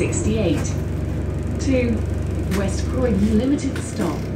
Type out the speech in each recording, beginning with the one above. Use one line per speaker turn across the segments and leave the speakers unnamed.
68. To West Croydon Limited Stop.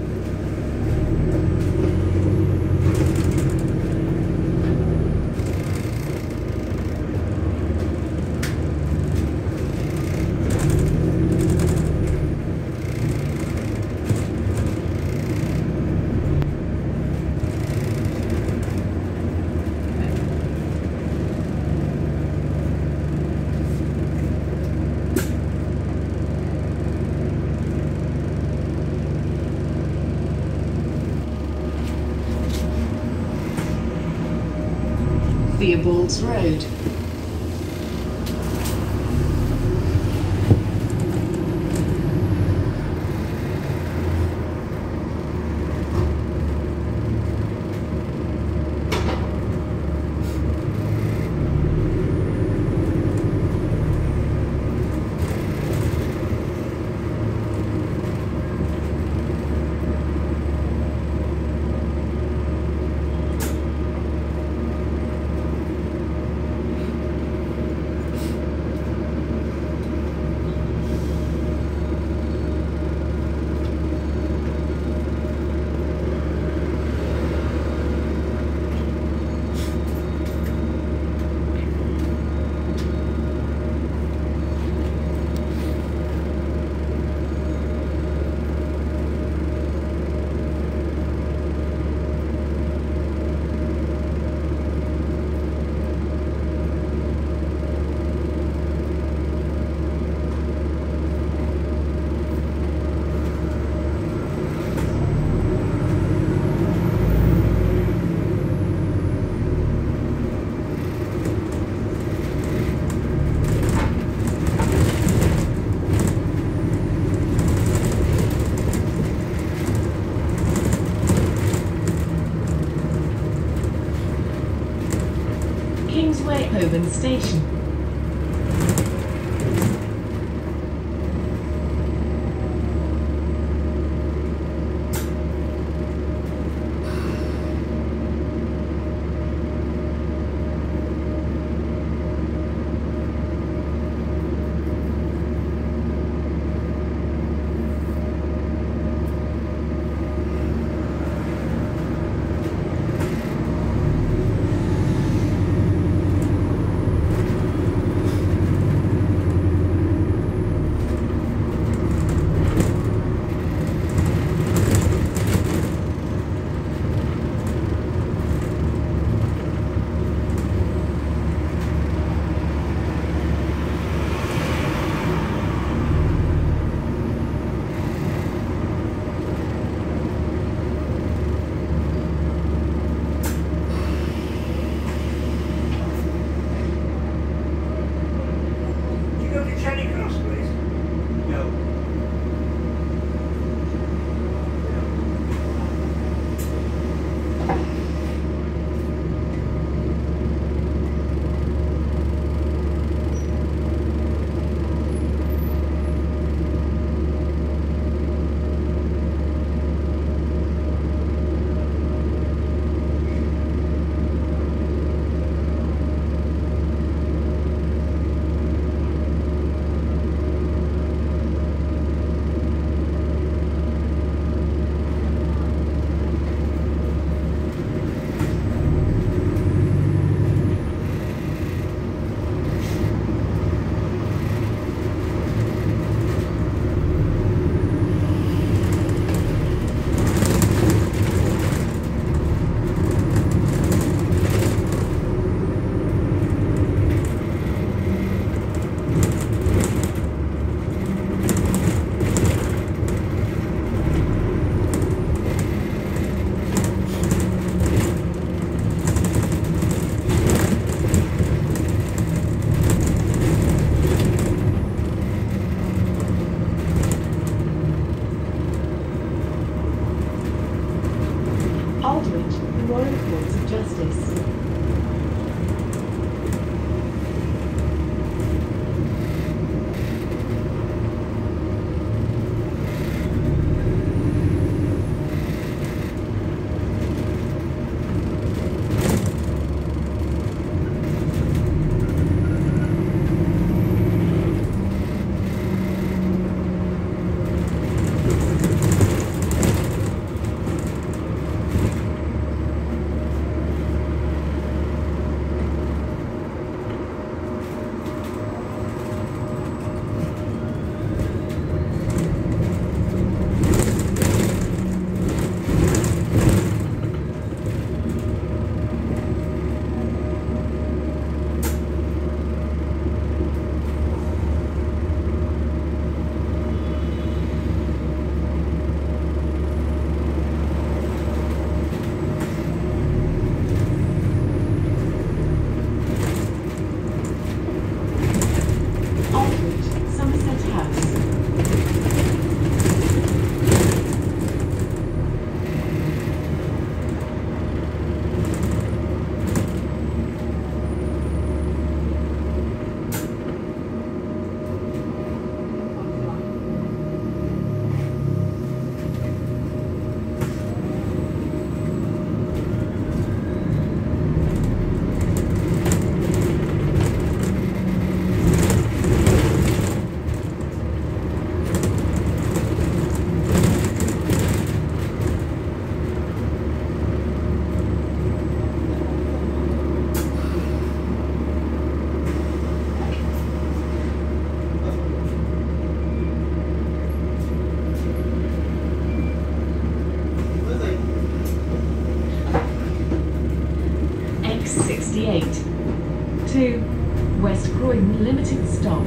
Theobalds Road. Holborn Station. 68. 2. West Croydon Limited stop.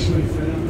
actually found